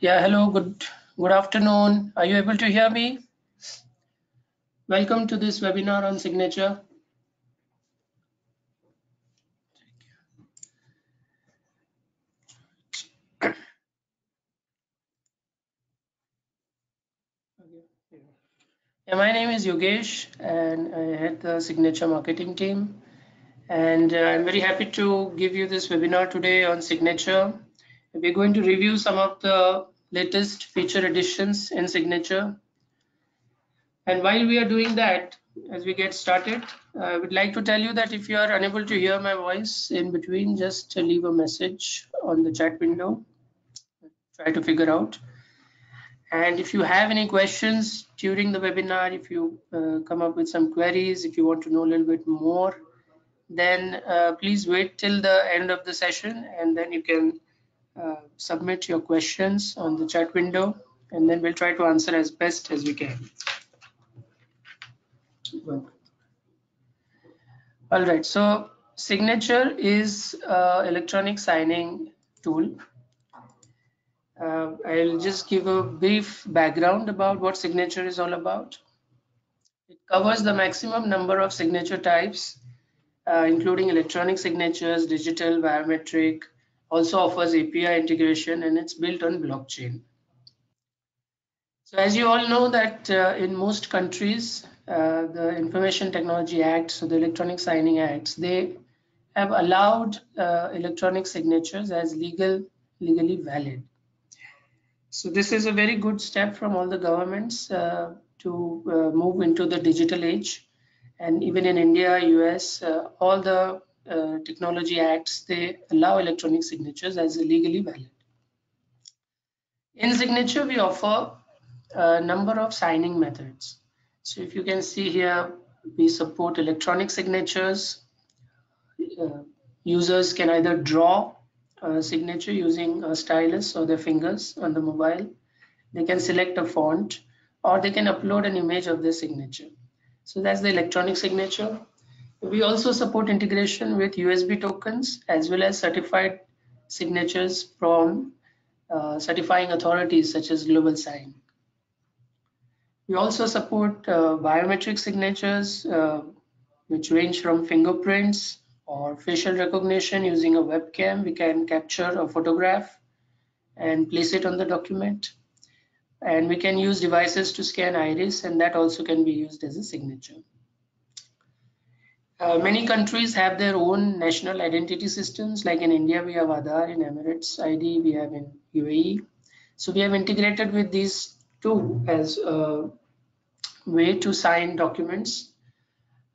Yeah, hello, good good afternoon. Are you able to hear me? Welcome to this webinar on Cygnature. Yeah, my name is Yogesh and I head the Cygnature marketing team. And uh, I'm very happy to give you this webinar today on Cygnature. We're going to review some of the latest feature additions in Cygnature. And while we are doing that, as we get started, I would like to tell you that if you are unable to hear my voice in between, just leave a message on the chat window. Try to figure out. And if you have any questions during the webinar, if you uh, come up with some queries, if you want to know a little bit more, then uh, please wait till the end of the session and then you can submit your questions on the chat window and then we'll try to answer as best as we can. All right, so Cygnature is uh, electronic signing tool. Uh, I'll just give a brief background about what Cygnature is all about. It covers the maximum number of signature types, uh, including electronic signatures, digital, biometric, also offers API integration and it's built on blockchain. So as you all know that uh, in most countries, uh, the Information Technology Act, so the Electronic Signing Acts, they have allowed uh, electronic signatures as legal, legally valid. So this is a very good step from all the governments uh, to uh, move into the digital age. And even in India, US, uh, all the uh, technology acts, they allow electronic signatures as legally valid. In Cygnature, we offer a number of signing methods. So if you can see here, we support electronic signatures. Uh, users can either draw a signature using a stylus or their fingers on the mobile. They can select a font or they can upload an image of their signature. So that's the electronic signature. We also support integration with USB tokens as well as certified signatures from uh, certifying authorities such as GlobalSign. We also support uh, biometric signatures, uh, which range from fingerprints or facial recognition using a webcam. We can capture a photograph and place it on the document. And we can use devices to scan iris, and that also can be used as a signature. Uh, many countries have their own national identity systems. Like in India, we have Aadhaar, in Emirates ID, we have in UAE. So we have integrated with these two as a way to sign documents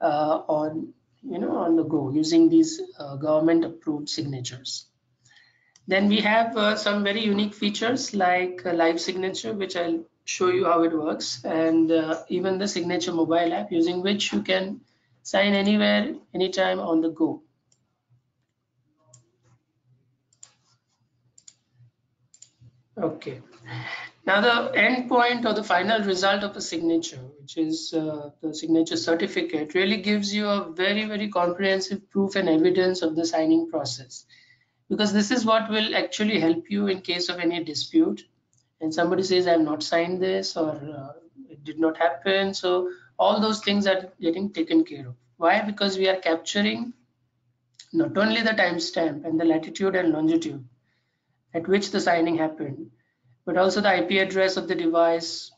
uh, on, you know, on the go using these uh, government-approved signatures. Then we have uh, some very unique features like live Cygnature, which I'll show you how it works, and uh, even the Cygnature mobile app using which you can sign anywhere, anytime on the go. Okay. Now the endpoint or the final result of a signature, which is uh, the signature certificate, really gives you a very, very comprehensive proof and evidence of the signing process. Because this is what will actually help you in case of any dispute. And somebody says, I have not signed this or uh, it did not happen. So all those things are getting taken care of. Why? Because we are capturing not only the timestamp and the latitude and longitude at which the signing happened, but also the IP address of the device,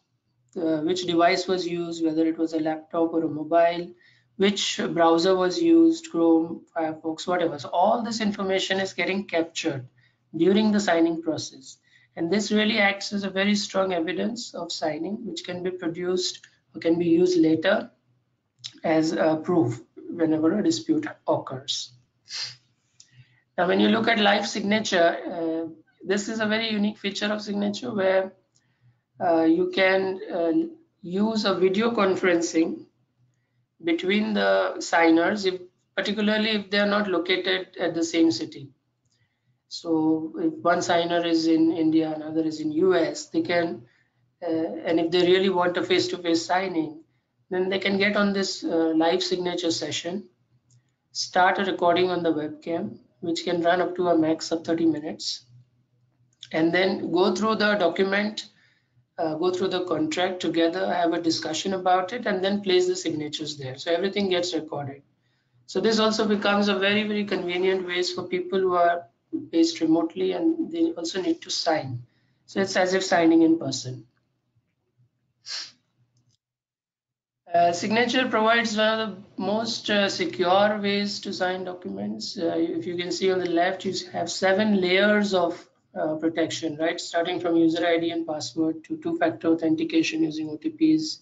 uh, which device was used, whether it was a laptop or a mobile, which browser was used, Chrome, Firefox, whatever. So all this information is getting captured during the signing process. And this really acts as a very strong evidence of signing, which can be produced can be used later as a proof whenever a dispute occurs. Now, when you look at live Cygnature, uh, this is a very unique feature of Cygnature where uh, you can uh, use a video conferencing between the signers, if, particularly if they are not located at the same city. So if one signer is in India, another is in US, they can, and if they really want a face-to-face -face signing, then they can get on this uh, live Cygnature session, start a recording on the webcam, which can run up to a max of 30 minutes. and then go through the document, uh, go through the contract together, have a discussion about it, and then place the signatures there. So everything gets recorded. So this also becomes a very, very convenient ways for people who are based remotely and they also need to sign. So it's as if signing in person. Uh, Cygnature provides one of the most uh, secure ways to sign documents. Uh, if you can see on the left, you have seven layers of uh, protection, right? Starting from user ID and password to two-factor authentication using OTPs,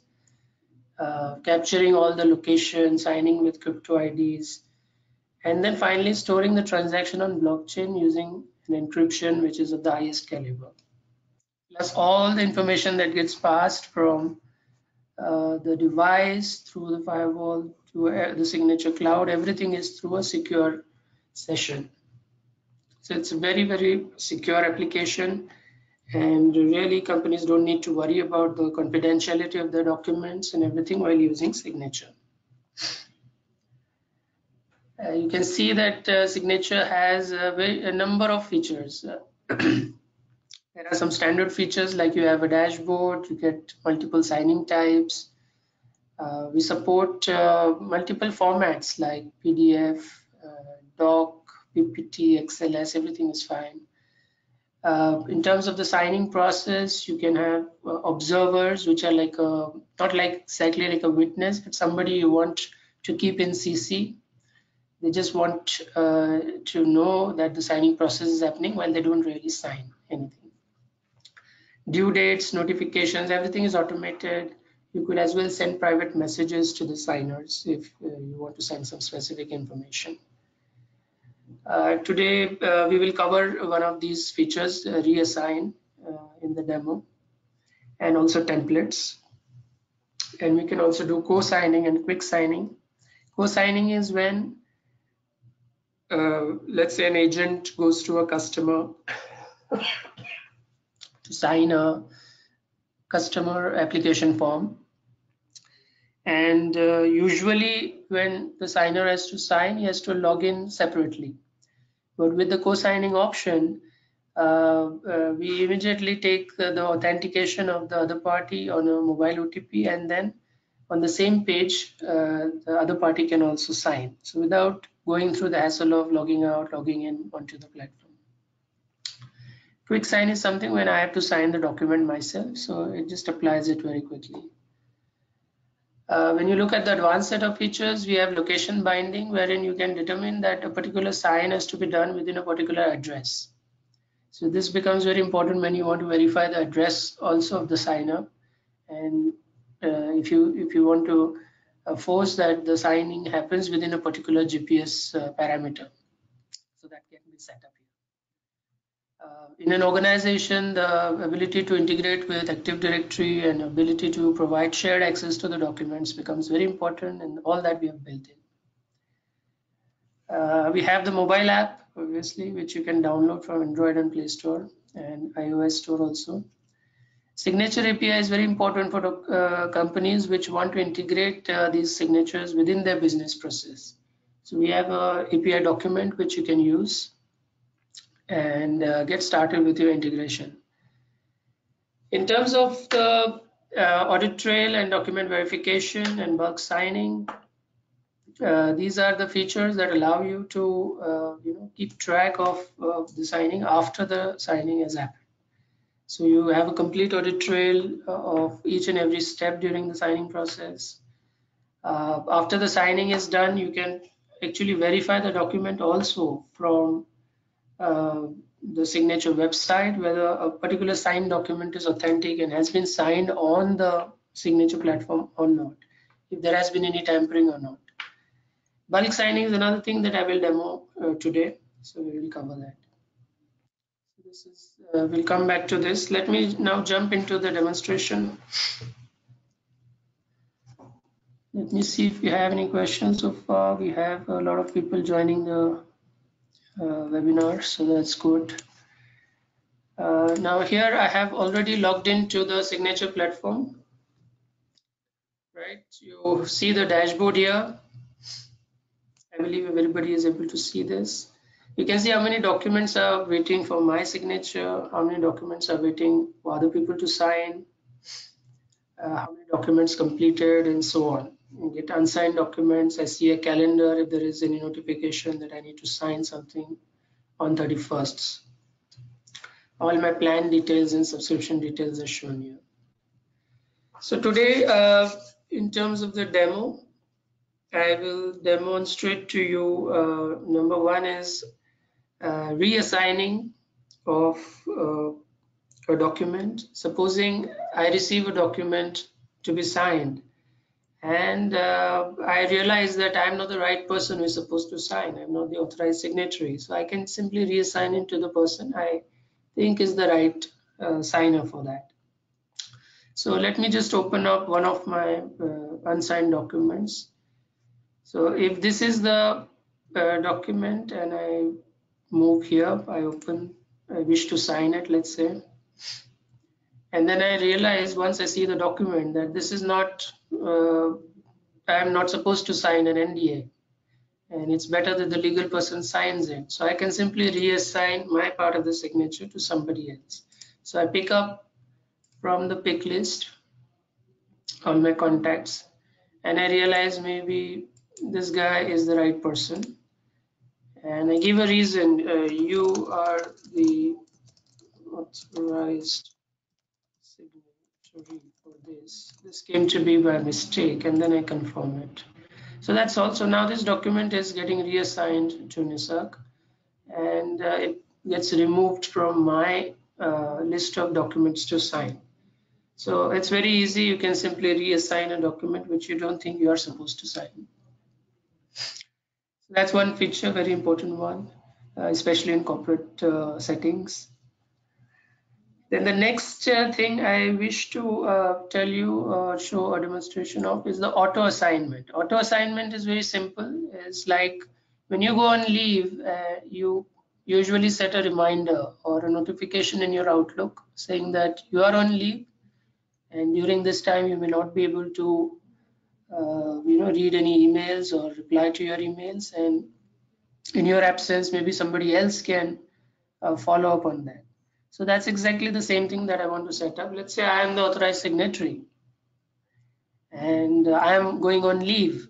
uh, capturing all the location, signing with crypto IDs, and then finally storing the transaction on blockchain using an encryption which is of the highest caliber. Plus all the information that gets passed from uh, the device through the firewall to the Cygnature cloud, everything is through a secure session. So it's a very, very secure application and really companies don't need to worry about the confidentiality of their documents and everything while using Cygnature. Uh, you can see that uh, Cygnature has a, very, a, number of features. there are some standard features like you have a dashboard, you get multiple signing types. Uh, we support uh, multiple formats like PDF, uh, doc, PPT, XLS, everything is fine. Uh, in terms of the signing process, you can have uh, observers, which are like a, not like exactly like a witness, but somebody you want to keep in CC. They just want uh, to know that the signing process is happening while they don't really sign anything. Due dates, notifications, everything is automated. You could as well send private messages to the signers if uh, you want to send some specific information. Uh, today, uh, we will cover one of these features, uh, reassign in the demo, and also templates. And we can also do co-signing and quick signing. Co-signing is when, let's say an agent goes to a customer to sign a customer application form and uh, usually when the signer has to sign he has to log in separately but with the co-signing option, uh, uh, we immediately take the, the, authentication of the other party on a mobile OTP and then on the same page, uh, the other party can also sign. So without going through the hassle of logging out, logging in onto the platform. Quick sign is something when I have to sign the document myself, so it just applies it very quickly. Uh, when you look at the advanced set of features, we have location binding, wherein you can determine that a particular sign has to be done within a particular address. So this becomes very important when you want to verify the address also of the signer. And uh, if you if you want to uh, force that the signing happens within a particular GPS uh, parameter, so that can be set up uh, in an organization, the ability to integrate with Active Directory and ability to provide shared access to the documents becomes very important and all that we have built in. Uh, we have the mobile app, obviously, which you can download from Android and Play Store and iOS Store also. Cygnature API is very important for uh, companies which want to integrate uh, these signatures within their business process. So we have a API document which you can use and uh, get started with your integration. In terms of the uh, audit trail and document verification and bulk signing, uh, these are the features that allow you to uh, you know keep track of, the signing after the signing has happened. So you have a complete audit trail uh, of each and every step during the signing process. Uh, after the signing is done, you can actually verify the document also from uh, the Cygnature website whether a particular signed document is authentic and has been signed on the Cygnature platform or not if there has been any tampering or not. Bulk signing is another thing that i will demo uh, today so we will cover that. This is uh, we'll come back to this. Let me now jump into the demonstration. Let me see if we have any questions. So far we have a lot of people joining the webinar so that's good. Uh, now here I have already logged into the Cygnature platform. Right you see the dashboard here. I believe everybody is able to see this. You can see how many documents are waiting for my signature, how many documents are waiting for other people to sign, uh, how many documents completed and so on. Get unsigned documents. I see a calendar if there is any notification that I need to sign something on 31st. All my plan details and subscription details are shown here. So today, uh, in terms of the demo, I will demonstrate to you, uh, number one is uh, reassigning of uh, a document. Supposing I receive a document to be signed and uh, I realize that I'm not the right person who is supposed to sign. I'm not the authorized signatory. So I can simply reassign it to the person I think is the right uh, signer for that. So let me just open up one of my uh, unsigned documents. So if this is the uh, document and I move here, I open, I wish to sign it, let's say. And then I realize once I see the document that this is not, uh, I'm not supposed to sign an NDA. And it's better that the legal person signs it. So I can simply reassign my part of the signature to somebody else. So I pick up from the pick list all my contacts and I realize maybe this guy is the right person and I give a reason uh, you are the authorized for this this came to be by mistake and then I confirm it so that's also now this document is getting reassigned to Nisarg and uh, it gets removed from my uh, list of documents to sign so it's very easy. You can simply reassign a document which you don't think you are supposed to sign. So that's one feature, very important one, uh, especially in corporate uh, settings. Then the next uh, thing I wish to uh, tell you or show a demonstration of is the auto assignment. Auto assignment is very simple. It's like when you go on leave, uh, you usually set a reminder or a notification in your Outlook saying that you are on leave and during this time you may not be able to uh, you know read any emails or reply to your emails and in your absence maybe somebody else can uh, follow up on that so that's exactly the same thing that i want to set up let's say i am the authorized signatory and i am going on leave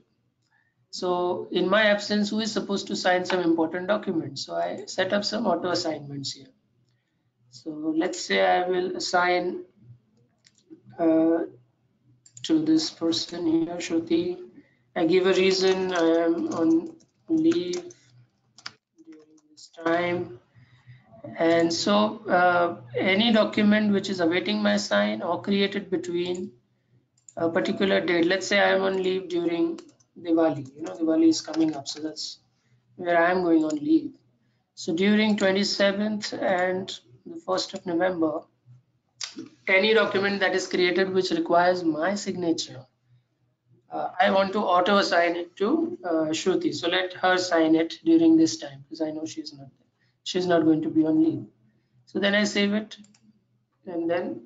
so in my absence who is supposed to sign some important documents so i set up some auto assignments here so let's say i will assign uh, to this person here, Shruti. I give a reason I am on leave during this time. And so uh, any document which is awaiting my sign or created between a particular date, let's say I am on leave during Diwali, you know, Diwali is coming up. So that's where I am going on leave. So during 27th and the 1st of November, any document that is created which requires my signature uh, I want to auto assign it to uh, Shruti so let her sign it during this time because I know she's not she's not going to be on leave. So then I save it and then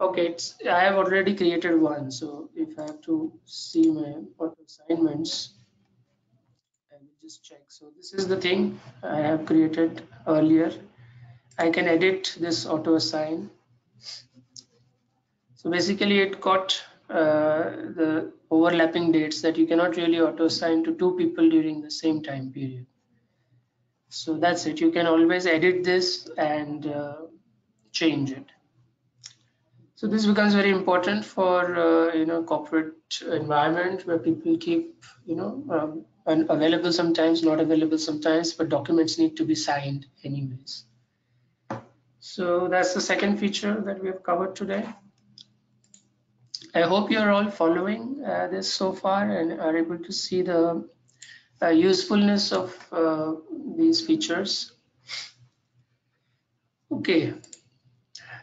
okay it's I have already created one so if I have to see my auto assignments I will just check. So this is the thing I have created earlier. I can edit this auto assign. So basically it got uh, the overlapping dates that you cannot really auto assign to two people during the same time period. So that's it. You can always edit this and uh, change it. So this becomes very important for uh, you know corporate environment where people keep you know um, available sometimes, not available sometimes, but documents need to be signed anyways. So that's the second feature that we have covered today. I hope you're all following uh, this so far and are able to see the uh, usefulness of uh, these features. Okay,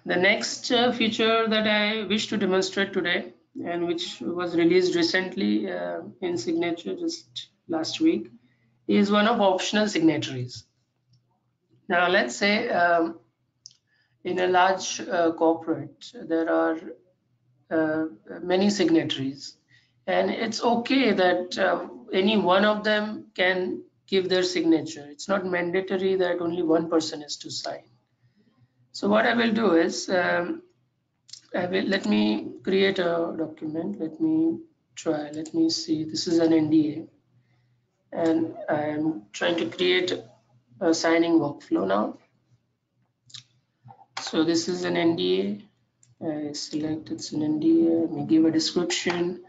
the next uh, feature that I wish to demonstrate today and which was released recently uh, in Cygnature just last week is one of optional signatories. Now let's say um, in a large uh, corporate there are uh, many signatories and it's okay that any one of them can give their signature. It's not mandatory that only one person is to sign. So what I will do is, um, I will let me create a document. Let me try. Let me see. This is an NDA, and I'm trying to create a signing workflow now. So this is an NDA. I select it's an NDA. Let me give a description.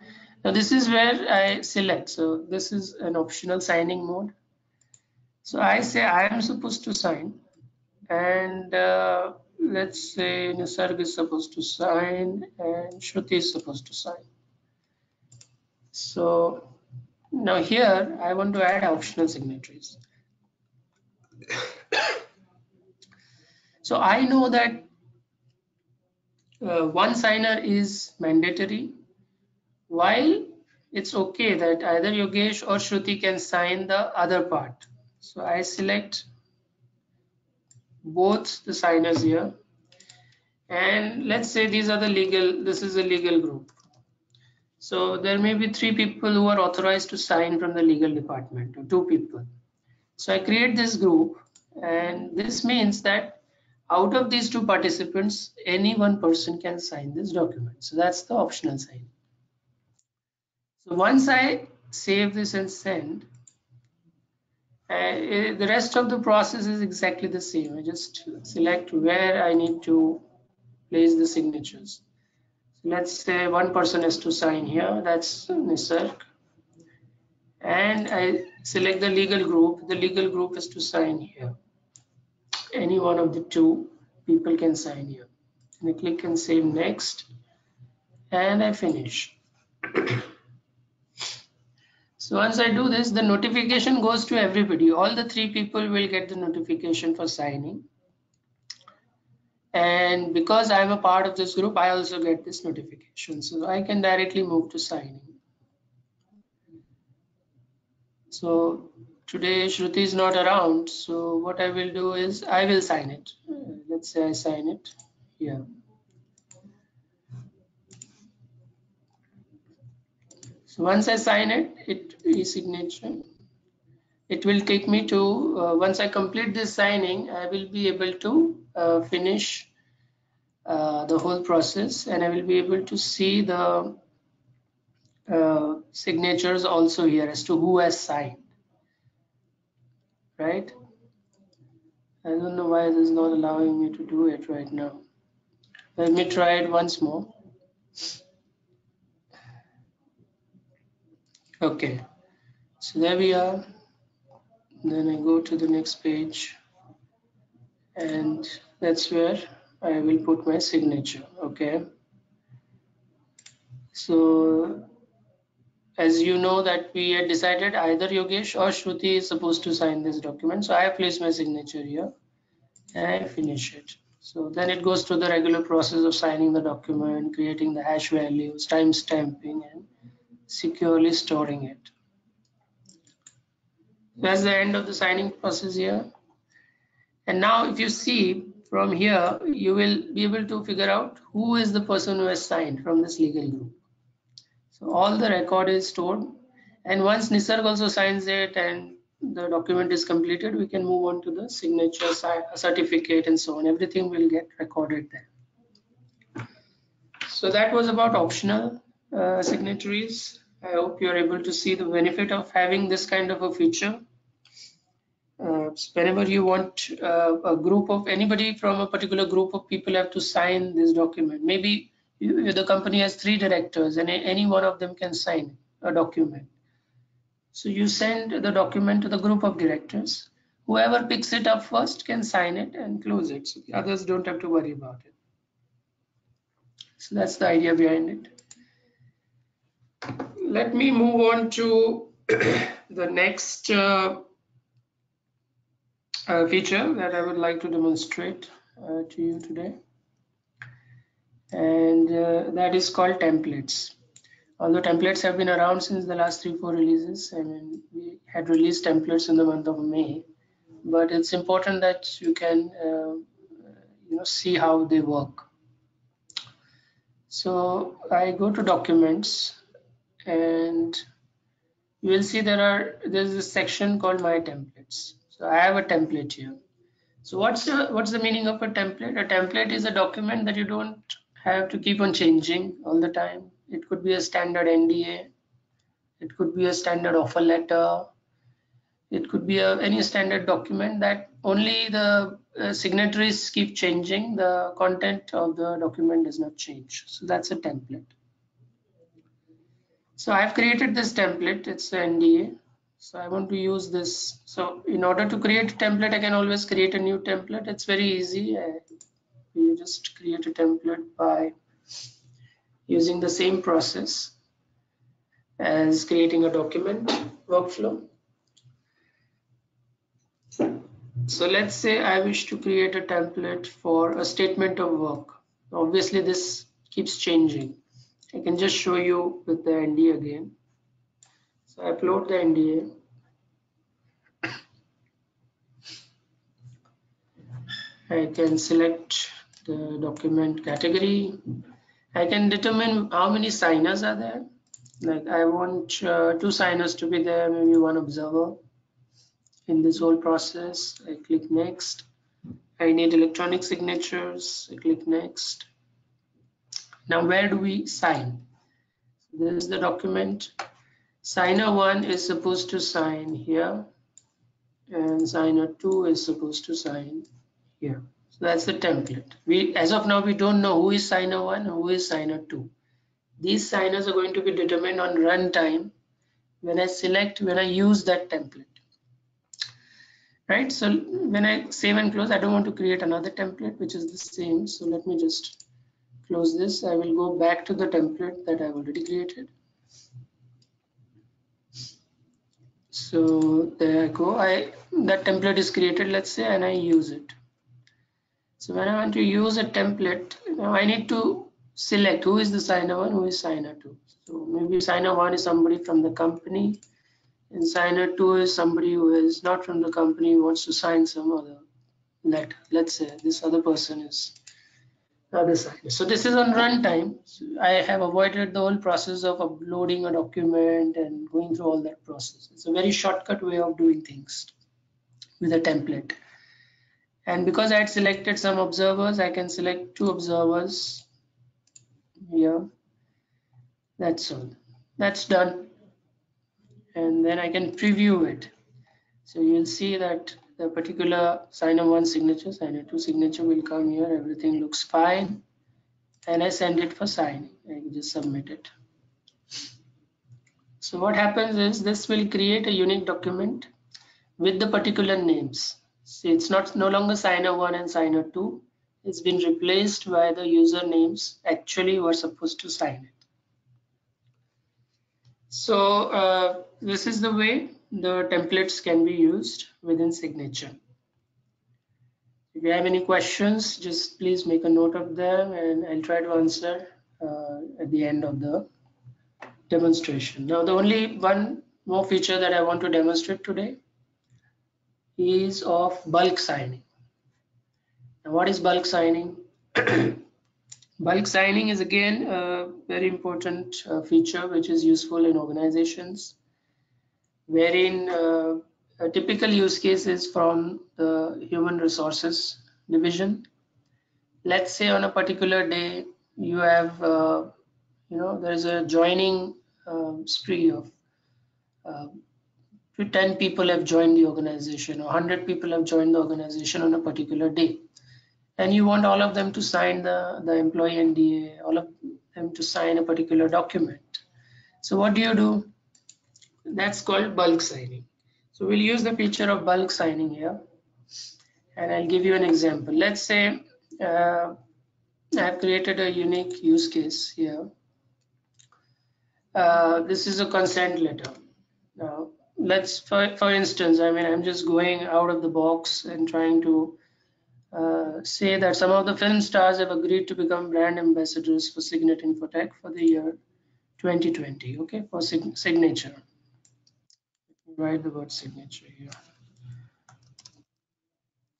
Now this is where I select. So this is an optional signing mode. So I say I am supposed to sign and uh, let's say Nisarg is supposed to sign and Shruti is supposed to sign. So now here I want to add optional signatories. so I know that uh, one signer is mandatory while it's okay that either Yogesh or Shruti can sign the other part. So I select both the signers here. And let's say these are the legal this is a legal group. So there may be three people who are authorized to sign from the legal department or two people. So i create this group and this means that out of these two participants any one person can sign this document. So that's the optional sign so once i save this and send uh, the rest of the process is exactly the same. I just select where I need to place the signatures. So let's say one person has to sign here, that's Nisarg. And I select the legal group, the legal group is to sign here. Any one of the two people can sign here. And I click and save next, and I finish. So once I do this, the notification goes to everybody. All the three people will get the notification for signing. And because I'm a part of this group, I also get this notification. So I can directly move to signing. So today Shruti is not around. So what I will do is I will sign it. Let's say I sign it here. So once I sign it, it e-signature. It will take me to, uh, once I complete this signing, I will be able to uh, finish uh, the whole process and I will be able to see the uh, signatures also here as to who has signed, right? I don't know why this is not allowing me to do it right now. Let me try it once more. Okay. So there we are. Then I go to the next page. And that's where I will put my signature okay? So as you know that we had decided either Yogesh or Shruti is supposed to sign this document. So I have placed my signature here. And finish it. So then it goes through the regular process of signing the document creating the hash values time stamping and securely storing it. That's the end of the signing process here. And now if you see from here, you will be able to figure out who is the person who has signed from this legal group. So all the record is stored. And once Nisarg also signs it and the document is completed, we can move on to the signature certificate and so on. Everything will get recorded there. So that was about optional uh, signatories. I hope you're able to see the benefit of having this kind of a feature. Uh, whenever you want uh, a group of anybody from a particular group of people have to sign this document. Maybe you, the company has three directors and any one of them can sign a document. So you send the document to the group of directors. Whoever picks it up first can sign it and close it. So the others don't have to worry about it. So that's the idea behind it let me move on to the next uh, uh, feature that I would like to demonstrate uh, to you today. And uh, that is called templates. Although templates have been around since the last three, four releases, I mean, we had released templates in the month of May, but it's important that you can, uh, you know, see how they work. So I go to documents and you will see there are there's a section called my templates. So I have a template here. So what's the what's the meaning of a template? A template is a document that you don't have to keep on changing all the time. It could be a standard NDA. It could be a standard offer letter. It could be a, any standard document that only the uh, signatories keep changing. The content of the document does not change. So that's a template. So I've created this template. It's NDA. So I want to use this. So in order to create a template, I can always create a new template. It's very easy. You just create a template by using the same process as creating a document workflow. So let's say I wish to create a template for a statement of work. Obviously this keeps changing. I can just show you with the NDA again. So I upload the NDA. I can select the document category. I can determine how many signers are there. Like I want uh, two signers to be there, maybe one observer in this whole process. I click next. I need electronic signatures. I click next. Now, where do we sign? This is the document. Signer one is supposed to sign here, and signer two is supposed to sign here. So that's the template. We, as of now, we don't know who is signer one, who is signer two. These signers are going to be determined on runtime when I select, when I use that template. Right, so when I save and close, I don't want to create another template, which is the same. So let me just close this I will go back to the template that I've already created. So there I go. I that template is created let's say and I use it. So when I want to use a template now I need to select who is the signer one who is signer two. So maybe signer one is somebody from the company and signer two is somebody who is not from the company wants to sign some other letter. Let's say this other person is So this is on runtime. So I have avoided the whole process of uploading a document and going through all that process. It's a very shortcut way of doing things with a template. And because I had selected some observers, I can select two observers here. That's all. That's done. And then I can preview it. So you'll see that the particular signer one signature, signer two signature will come here. Everything looks fine. And I send it for signing. I just submit it. So what happens is this will create a unique document with the particular names. See, it's not no longer signer one and signer two. It's been replaced by the usernames actually were supposed to sign it. So uh, this is the way the templates can be used within Cygnature. If you have any questions, just please make a note of them and I'll try to answer uh, at the end of the demonstration. Now, the only one more feature that I want to demonstrate today is of bulk signing. Now, what is bulk signing? bulk signing is again a very important uh, feature which is useful in organizations wherein uh, a typical use case is from the human resources division. Let's say on a particular day you have, uh, you know, there is a joining um, spree of uh, 10 people have joined the organization or 100 people have joined the organization on a particular day. And you want all of them to sign the, the employee NDA, all of them to sign a particular document. So what do you do? That's called bulk signing. So we'll use the feature of bulk signing here. And I'll give you an example. Let's say uh, I've created a unique use case here. Uh, this is a consent letter. Now, let's, for, for instance, I mean, I'm just going out of the box and trying to uh, say that some of the film stars have agreed to become brand ambassadors for Cygnet Infotech for the year 2020, okay, for sig Cygnature write the word signature here.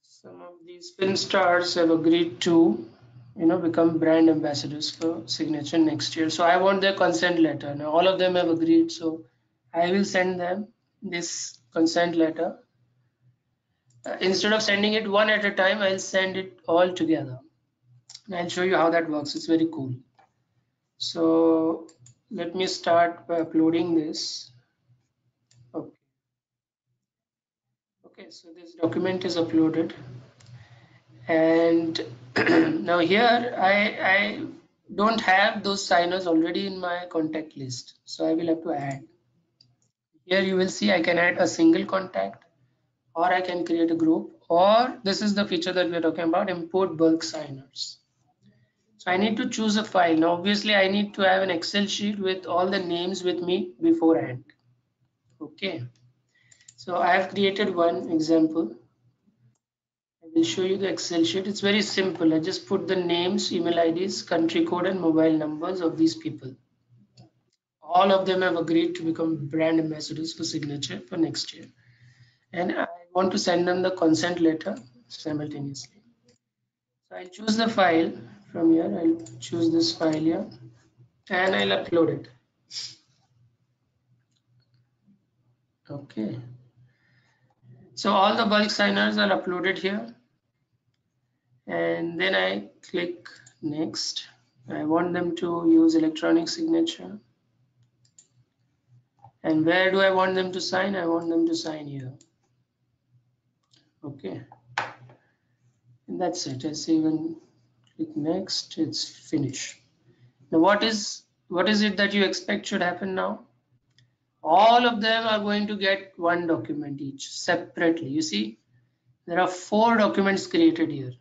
Some of these film stars have agreed to, you know, become brand ambassadors for Cygnature next year. So I want their consent letter. Now all of them have agreed. So I will send them this consent letter. Uh, instead of sending it one at a time, I'll send it all together. And I'll show you how that works. It's very cool. So let me start by uploading this. Okay, so this document is uploaded. And now here I, I don't have those signers already in my contact list. So I will have to add. Here you will see I can add a single contact or I can create a group or this is the feature that we're talking about import bulk signers. So I need to choose a file. Now obviously I need to have an Excel sheet with all the names with me beforehand. Okay. So I have created one example. I will show you the Excel sheet. It's very simple. I just put the names, email IDs, country code and mobile numbers of these people all of them have agreed to become brand ambassadors for Cygnature for next year and i want to send them the consent letter simultaneously so i'll choose the file from here i'll choose this file here and i'll upload it okay so all the bulk signers are uploaded here and then i click next i want them to use electronic signature and where do I want them to sign? I want them to sign here. Okay. And that's it. I say even click next, it's finished. Now what is what is it that you expect should happen now? All of them are going to get one document each separately. You see, there are four documents created here.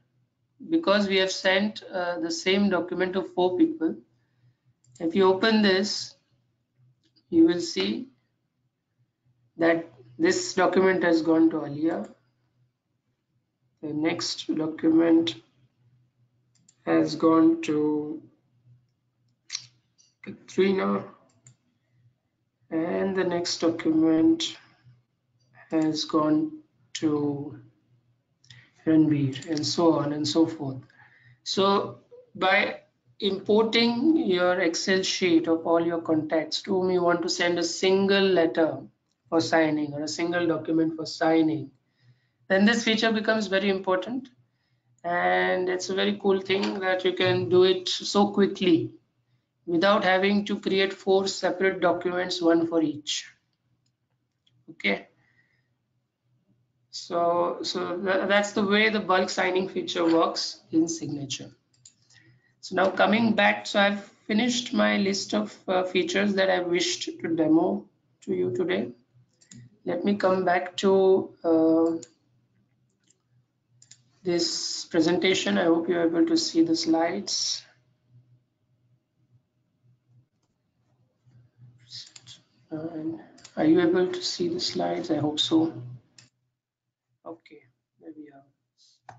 Because we have sent uh, the same document to four people, if you open this, you will see that this document has gone to Alia. The next document has gone to Katrina and the next document has gone to Ranbir and so on and so forth. So by importing your Excel sheet of all your contacts to whom you want to send a single letter for signing or a single document for signing, then this feature becomes very important. And it's a very cool thing that you can do it so quickly without having to create four separate documents, one for each. Okay. So, so th that's the way the bulk signing feature works in Cygnature. So now coming back, so I've finished my list of uh, features that I wished to demo to you today let me come back to uh, this presentation. I hope you're able to see the slides. Uh, are you able to see the slides? I hope so. Okay, there we are.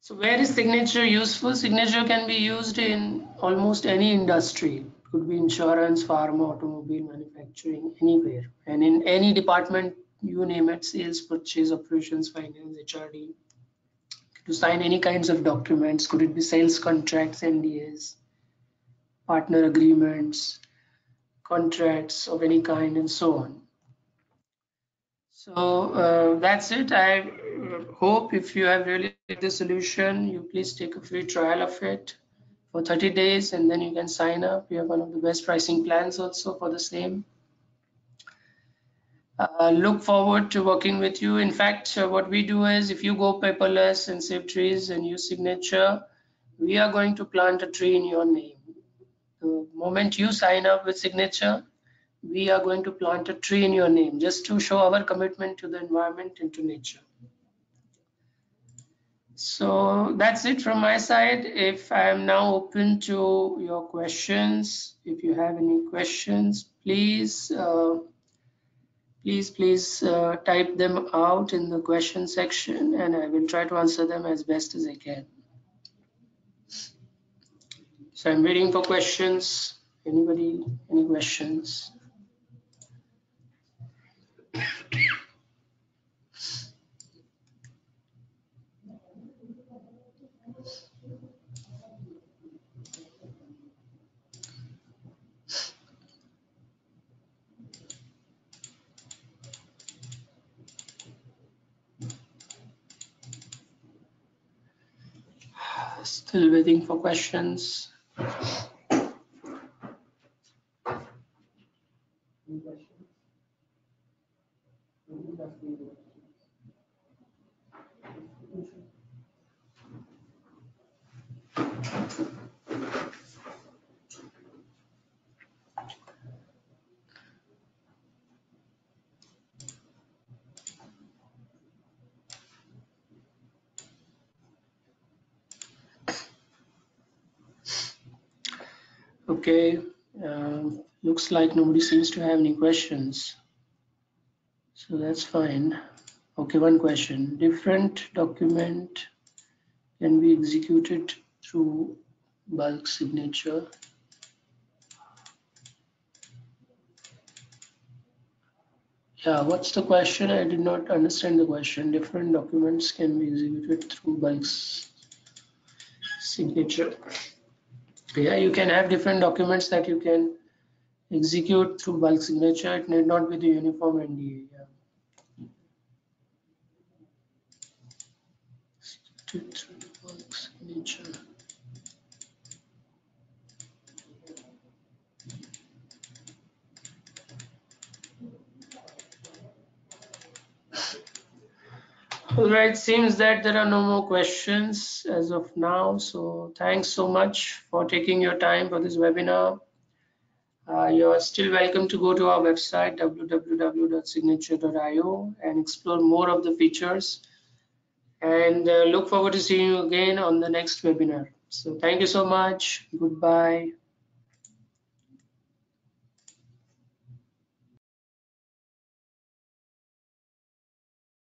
So where is Cygnature useful? Cygnature can be used in almost any industry could be insurance, pharma, automobile manufacturing, anywhere. And in any department, you name it, sales, purchase, operations, finance, HRD, to sign any kinds of documents. Could it be sales contracts, NDAs, partner agreements, contracts of any kind, and so on. So uh, that's it. I uh, hope if you have really the solution, you please take a free trial of it for 30 days and then you can sign up. We have one of the best pricing plans also for the same. Uh, look forward to working with you. In fact, uh, what we do is if you go paperless and save trees and use Cygnature, we are going to plant a tree in your name. The moment you sign up with Cygnature, we are going to plant a tree in your name just to show our commitment to the environment and to nature. So that's it from my side. If i am now open to your questions if you have any questions please uh, please please uh, type them out in the question section and i will try to answer them as best as i can so I'm waiting for questions. Anybody, any questions? Still waiting for questions. Like nobody seems to have any questions. So that's fine. Okay, one question. Different document can be executed through bulk signature. Yeah, what's the question? I did not understand the question. Different documents can be executed through bulk signature yeah you can have different documents that you can execute through bulk signature it need not be the uniform NDA yeah. signature all right seems that there are no more questions as of now so thanks so much for taking your time for this webinar uh, you are still welcome to go to our website www.cygnature.io and explore more of the features. And uh, look forward to seeing you again on the next webinar. So thank you so much. Goodbye